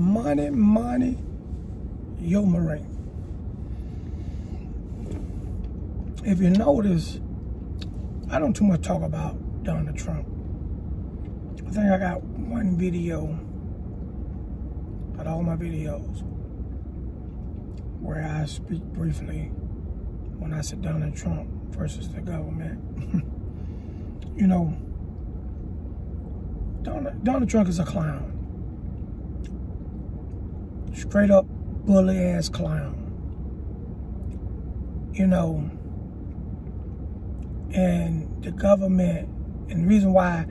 money, money, yo marine. If you notice, I don't too much talk about Donald Trump. I think I got one video out all my videos where I speak briefly when I said Donald Trump versus the government. you know, Donald, Donald Trump is a clown. Straight up bully ass clown. You know, and the government, and the reason why,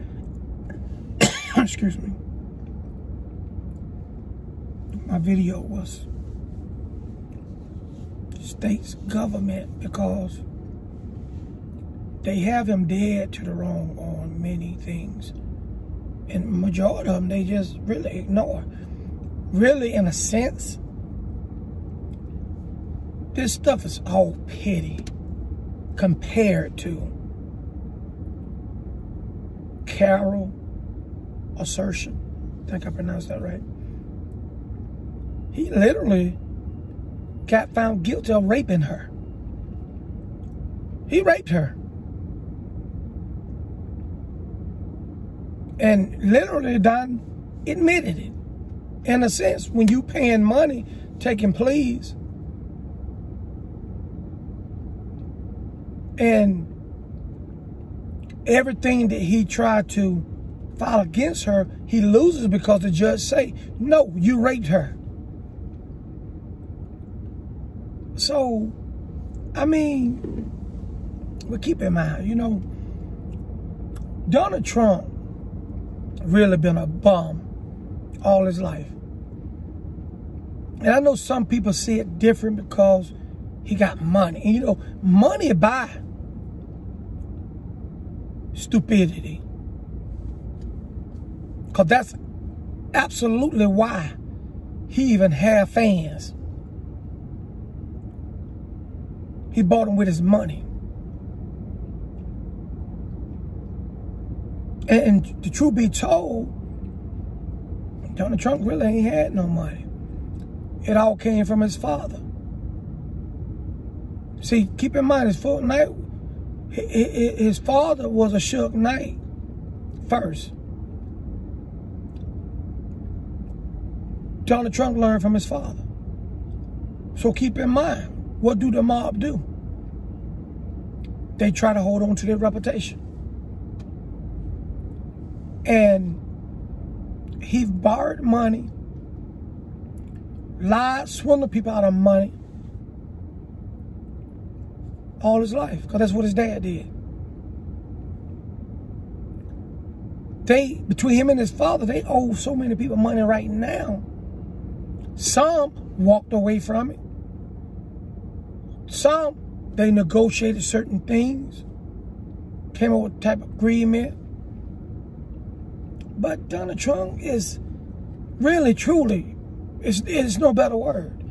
excuse me, my video was state's government because they have him dead to the wrong on many things. And majority of them, they just really ignore. Really, in a sense, this stuff is all petty compared to Carroll assertion. I think I pronounced that right. He literally got found guilty of raping her. He raped her. And literally done admitted it. In a sense, when you paying money, taking pleas, and everything that he tried to file against her, he loses because the judge say, no, you raped her. So, I mean, but keep in mind, you know, Donald Trump really been a bum all his life. And I know some people see it different because he got money. And you know, money buy stupidity. Because that's absolutely why he even have fans. He bought them with his money. And, and the truth be told, Donald Trump really ain't had no money. It all came from his father. See, keep in mind, his full night, his father was a Suge Knight first. Donald Trump learned from his father. So keep in mind, what do the mob do? They try to hold on to their reputation. And he borrowed money, lied, swindled people out of money all his life because that's what his dad did. They, between him and his father, they owe so many people money right now. Some walked away from it. Some, they negotiated certain things, came up with type of agreement. But Donald Trump is really, truly, it's no better word.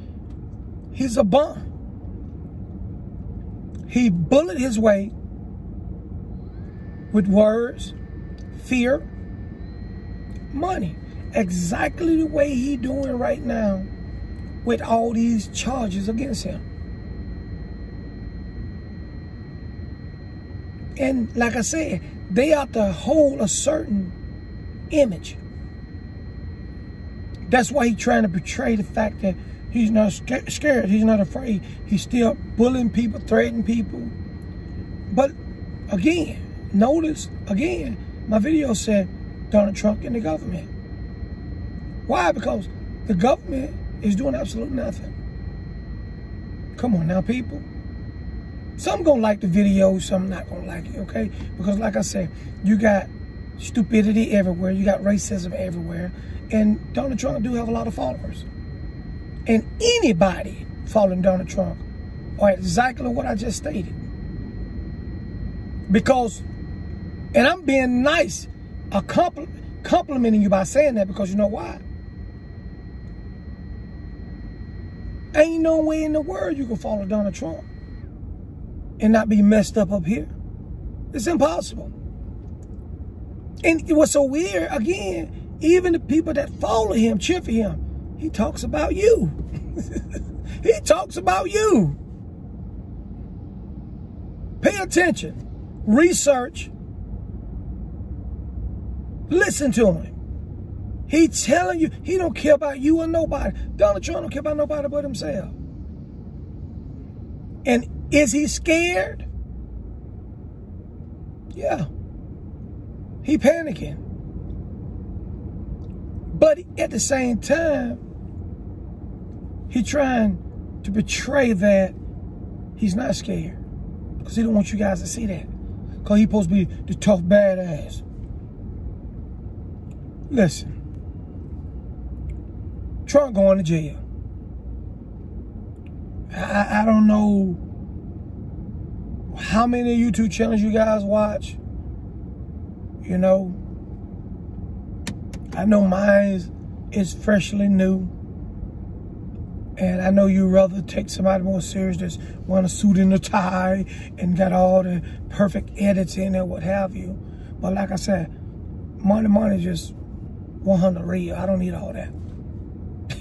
He's a bum. He bullied his way with words, fear, money. Exactly the way he doing right now with all these charges against him. And like I said, they have to hold a certain image. That's why he's trying to portray the fact that he's not scared. He's not afraid. He's still bullying people, threatening people. But again, notice, again, my video said Donald Trump and the government. Why? Because the government is doing absolutely nothing. Come on now, people. Some gonna like the video, some not gonna like it, okay? Because like I said, you got stupidity everywhere, you got racism everywhere, and Donald Trump do have a lot of followers. And anybody following Donald Trump are exactly what I just stated. Because, and I'm being nice, a compl complimenting you by saying that because you know why? Ain't no way in the world you can follow Donald Trump and not be messed up up here. It's impossible. And it was so weird, again, even the people that follow him, cheer for him, he talks about you. he talks about you. Pay attention. Research. Listen to him. He telling you he don't care about you or nobody. Donald Trump don't care about nobody but himself. And is he scared? Yeah. He panicking. But at the same time, he trying to betray that he's not scared. Because he don't want you guys to see that. Because he supposed to be the tough badass. Listen. Trump going to jail. I, I don't know how many YouTube channels you guys watch. You know, I know mine is freshly new. And I know you'd rather take somebody more serious that's wearing a suit and a tie and got all the perfect edits in there, what have you. But like I said, money, money just 100 real. I don't need all that.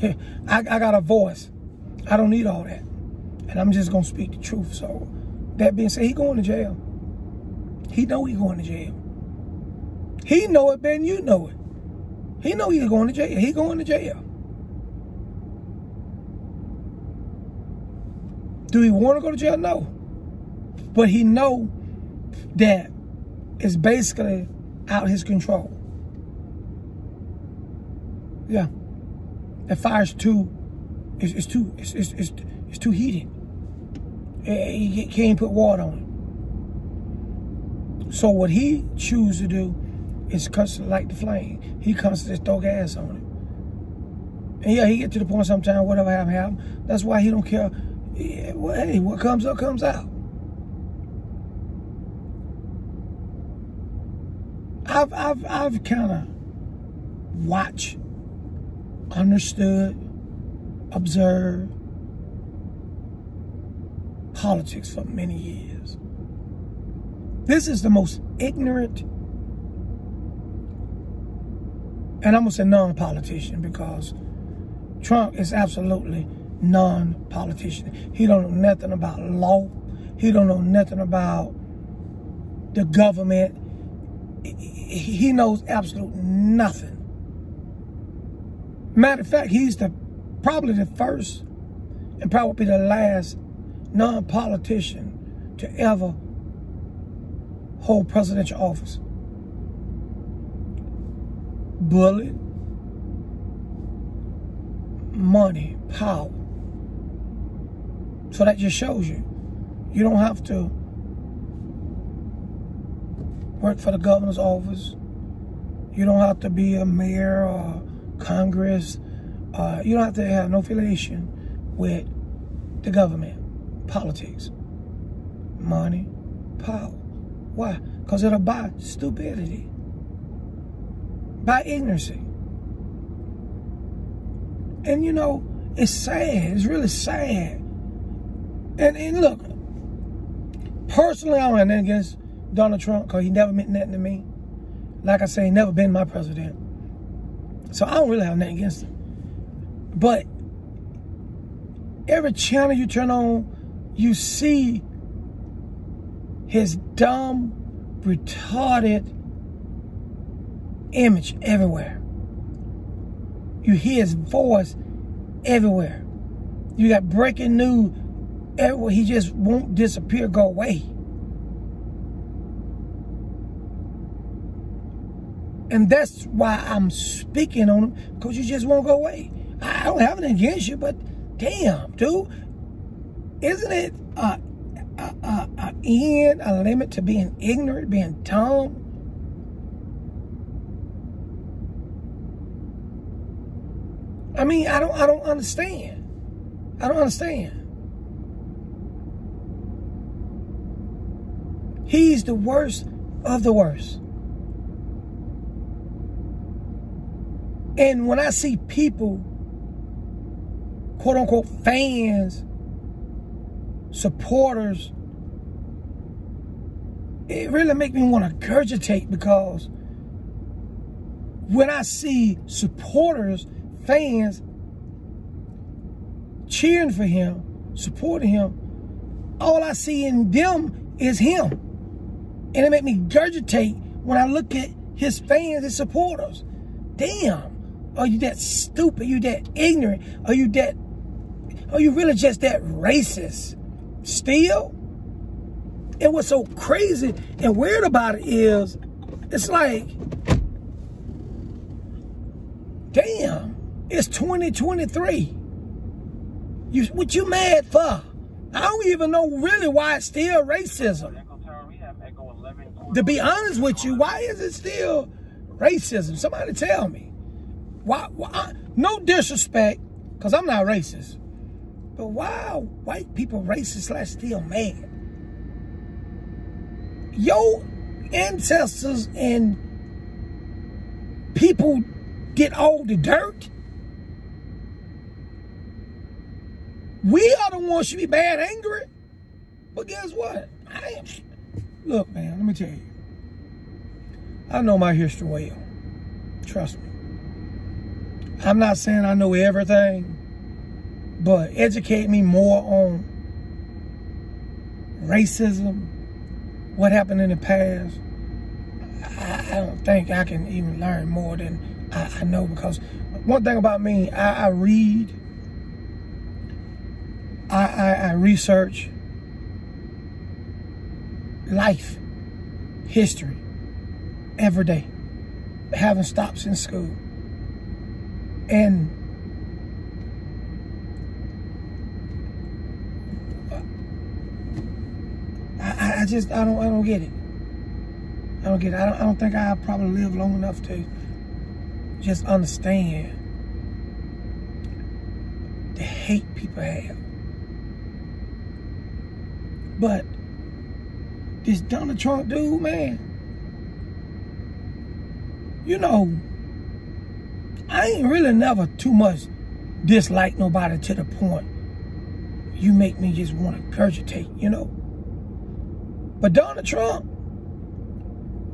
I, I got a voice. I don't need all that. And I'm just going to speak the truth. So that being said, he going to jail. He know he going to jail. He know it, Ben. You know it. He know he's going to jail. He going to jail. Do he want to go to jail? No. But he know that it's basically out his control. Yeah. That fire's too, it's, it's too, it's, it's, it's, it's too heated. Eh, eh, he can't put water on it. So what he choose to do is constantly light the flame. He constantly throw gas on it. And yeah, he get to the point sometimes, whatever happen, happen. That's why he don't care yeah, well, hey, what comes up comes out. I've I've I've kind of watched, understood, observed politics for many years. This is the most ignorant, and I'm gonna say non-politician because Trump is absolutely non-politician. He don't know nothing about law. He don't know nothing about the government. He knows absolutely nothing. Matter of fact, he's the probably the first and probably the last non-politician to ever hold presidential office. Bullet, money, power. So that just shows you. You don't have to work for the governor's office. You don't have to be a mayor or Congress. Uh, you don't have to have no affiliation with the government, politics, money, power. Why? Because it'll buy stupidity, by ignorance. And you know, it's sad. It's really sad and, and look, personally, I don't have against Donald Trump because he never meant nothing to me. Like I say, he never been my president. So I don't really have nothing against him. But every channel you turn on, you see his dumb, retarded image everywhere. You hear his voice everywhere. You got breaking news everywhere. he just won't disappear, go away. And that's why I'm speaking on him, because you just won't go away. I don't have anything against you, but damn, dude, isn't it a, a, a, a end, a limit to being ignorant, being dumb? I mean, I don't, I don't understand. I don't understand. He's the worst of the worst. And when I see people, quote unquote, fans, supporters, it really makes me want to gurgitate because when I see supporters, fans cheering for him, supporting him, all I see in them is him. And it made me gurgitate when I look at his fans and supporters. Damn. Are you that stupid? You that ignorant? Are you that, are you really just that racist? Still? And what's so crazy and weird about it is, it's like, damn, it's 2023. You, what you mad for? I don't even know really why it's still racism. To be honest with you, why is it still racism? Somebody tell me. Why? why no disrespect, because I'm not racist. But why white people racist slash still mad? Your ancestors and people get all the dirt. We are the ones should be bad angry. But guess what? I am. Look, man, let me tell you. I know my history well. Trust me. I'm not saying I know everything, but educate me more on racism, what happened in the past. I, I don't think I can even learn more than I, I know because one thing about me, I, I read, I, I research life, history, every day. Haven't stopped since school. And I, I just I don't I don't get it. I don't get it. I don't, I don't think I probably live long enough to just understand the hate people have. But this Donald Trump dude, man, you know, I ain't really never too much dislike nobody to the point you make me just want to regurgitate, you know. But Donald Trump,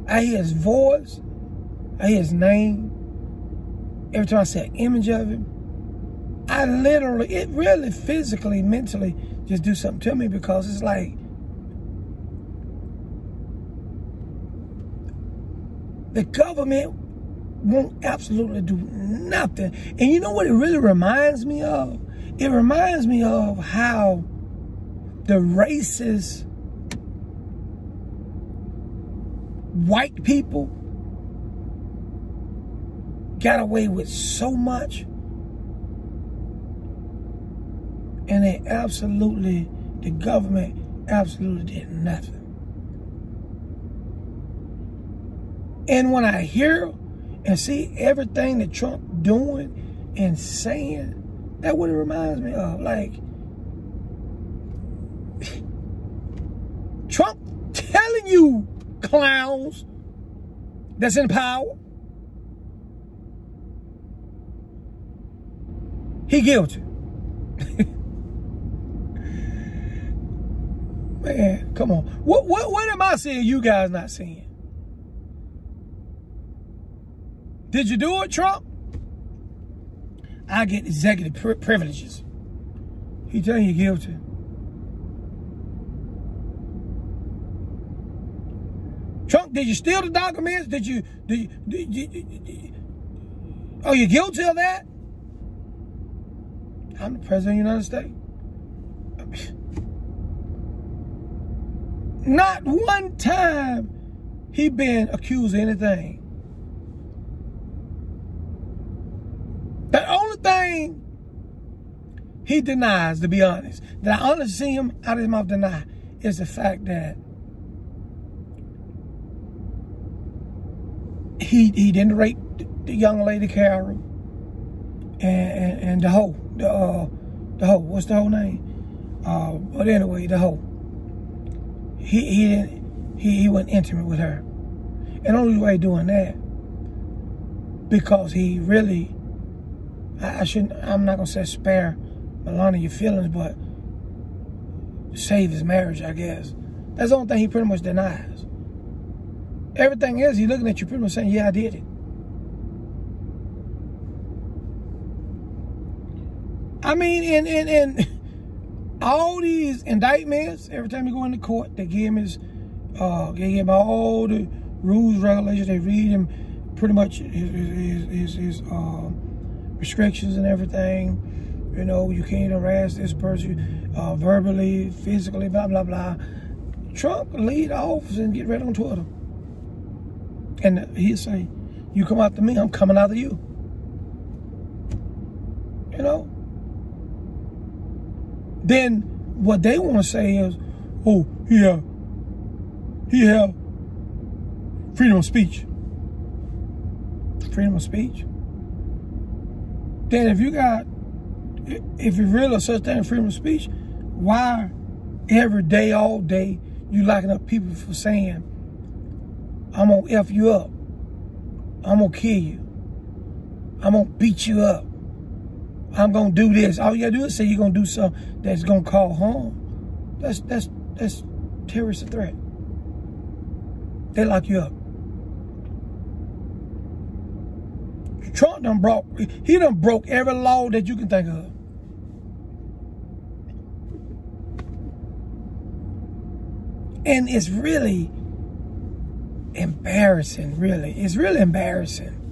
I hear his voice, I hear his name. Every time I see an image of him, I literally, it really physically, mentally just do something to me because it's like, the government won't absolutely do nothing. And you know what it really reminds me of? It reminds me of how the racist white people got away with so much and they absolutely the government absolutely did nothing and when i hear and see everything that trump doing and saying that what it reminds me of like trump telling you clowns that's in power. He guilty. Man, come on. What, what, what am I seeing you guys not seeing? Did you do it, Trump? I get executive privileges. He telling you guilty. Trump, did you steal the documents? Did you, did you, did you, did you, are you guilty of that? I'm the president of the United States. Not one time he been accused of anything. The only thing he denies, to be honest, that I honestly see him out of his mouth deny, is the fact that he he didn't rape the young lady Carroll and, and, and the hoe the uh the hoe. What's the whole name? Uh but anyway the hoe he he didn't he, he wasn't intimate with her. And only way doing that because he really I, I shouldn't I'm not gonna say spare Melania your feelings but save his marriage I guess. That's the only thing he pretty much denies. Everything else, he's looking at you pretty much saying, yeah, I did it. I mean, and, and, and all these indictments, every time you go into court, they give him his, uh, they give him all the rules, regulations, they read him pretty much his, his, his, his uh, restrictions and everything. You know, you can't harass this person uh, verbally, physically, blah, blah, blah. Trump lead office and get right on Twitter. And he'll say, you come after me, I'm coming after you. You know? Then what they want to say is, oh, yeah, he have freedom of speech. Freedom of speech. Then if you got, if you really such thing freedom of speech, why every day, all day, you locking up people for saying, I'm gonna F you up. I'm gonna kill you. I'm gonna beat you up. I'm gonna do this. All you gotta do is say you're gonna do something that's gonna cause harm. That's that's that's terrorist threat. They lock you up. Trump done broke, he done broke every law that you can think of. And it's really embarrassing, really. It's really embarrassing.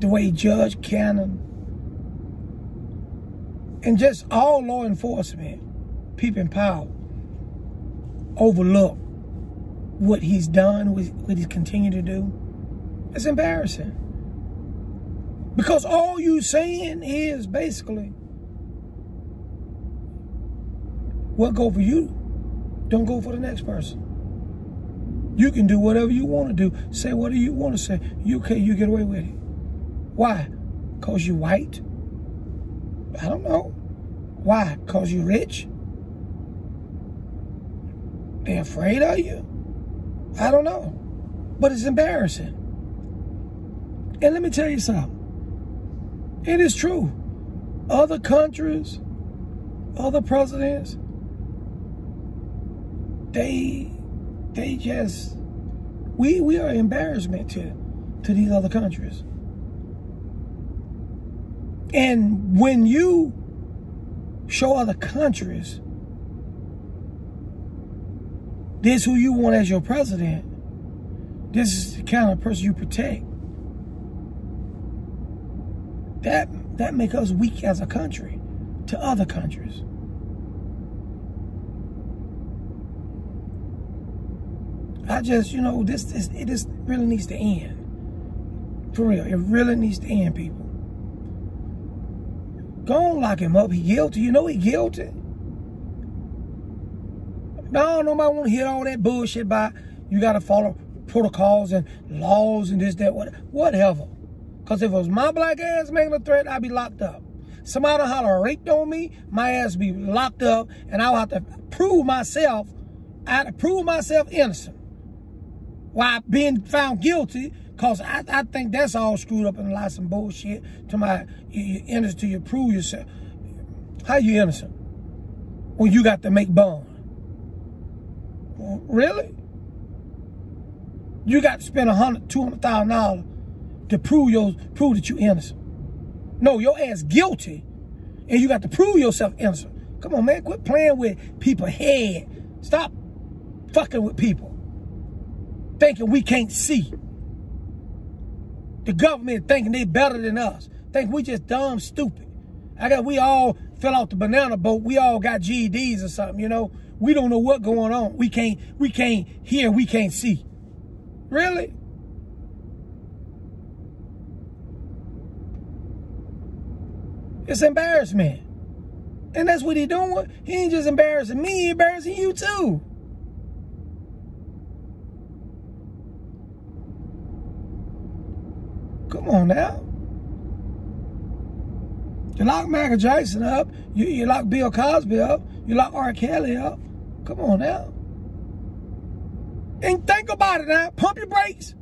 The way Judge Cannon and just all law enforcement, people in power, overlook what he's done, what he's continued to do. It's embarrassing. Because all you saying is basically, what go for you, don't go for the next person. You can do whatever you want to do. Say whatever you want to say. You can you get away with it. Why? Cause you white? I don't know. Why? Cause you rich? They afraid of you? I don't know. But it's embarrassing. And let me tell you something. It is true. Other countries, other presidents, they they just we we are embarrassment to to these other countries. And when you show other countries this who you want as your president. This is the kind of person you protect. That that make us weak as a country to other countries. I just, you know, this, this it just really needs to end. For real, it really needs to end, people. Go on, lock him up. He guilty. You know he guilty. No, nobody want to hear all that bullshit about you got to follow protocols and laws and this, that, what, whatever. Because if it was my black ass making a threat, I'd be locked up. Somebody holler raped on me, my ass be locked up, and I'll have to prove myself, I have to prove myself innocent. While being found guilty, because I, I think that's all screwed up and a lot of bullshit to my, you, you innocent you prove yourself. How you innocent? When you got to make bond. Really? You got to spend a hundred, two hundred thousand dollars to prove your prove that you innocent. No, your ass guilty, and you got to prove yourself innocent. Come on, man, quit playing with people's head. Stop fucking with people. Thinking we can't see. The government thinking they better than us. Think we just dumb stupid. I got we all fell off the banana boat. We all got GEDs or something, you know. We don't know what going on. We can't, we can't hear, we can't see. Really? It's embarrassment. And that's what he doing. He ain't just embarrassing me, he embarrassing you too. Come on now. You lock Michael Jackson up. You, you lock Bill Cosby up. You lock R. Kelly up. Come on now. And think about it now. Pump your brakes.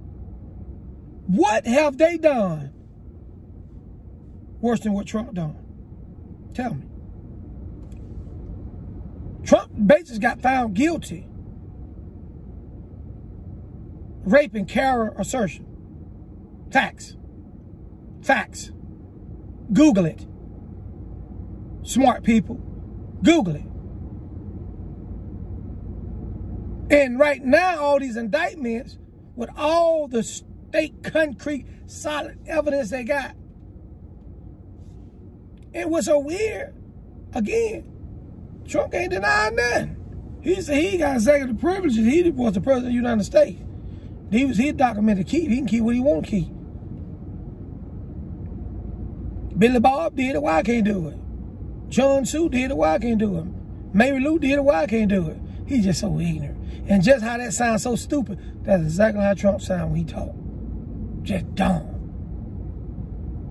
What have they done worse than what Trump done? Tell me. Trump basically got found guilty. Rape and carrier assertion. Facts. Facts. Google it. Smart people. Google it. And right now, all these indictments, with all the state, concrete, solid evidence they got, it was so weird. Again, Trump ain't denying nothing. He said he got executive privileges. He was the president of the United States. He was his document to keep. He can keep what he want to keep. Billy Bob did it. Why I can't do it? John Sue did it. Why I can't do it? Mary Lou did it. Why I can't do it? He's just so ignorant. And just how that sounds so stupid, that's exactly how Trump sounds when he talk. Just dumb.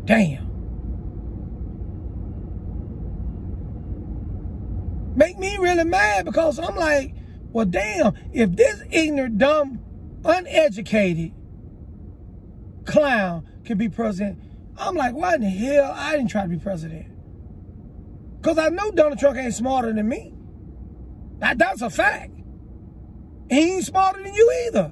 Damn. Make me really mad because I'm like, well, damn, if this ignorant, dumb, uneducated clown can be president, I'm like, why in the hell I didn't try to be president? Because I know Donald Trump ain't smarter than me. That, that's a fact. He ain't smarter than you either.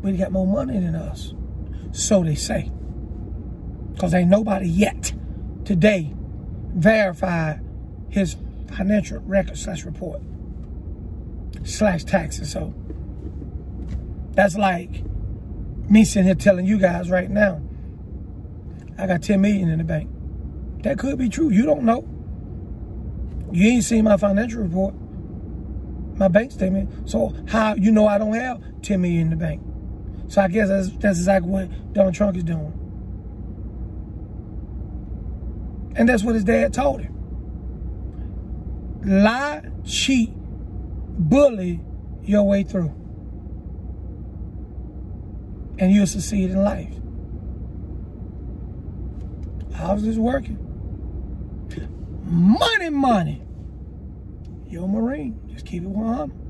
But he got more money than us. So they say. Because ain't nobody yet today verified his financial record slash report slash taxes. So that's like me sitting here telling you guys right now, I got 10 million in the bank. That could be true. You don't know. You ain't seen my financial report, my bank statement. So how you know I don't have 10 million in the bank? So I guess that's, that's exactly what Donald Trump is doing. And that's what his dad told him. Lie, cheat, bully your way through. And you'll succeed in life. How's this working? Money, money. Yo, Marine. Just keep it 100.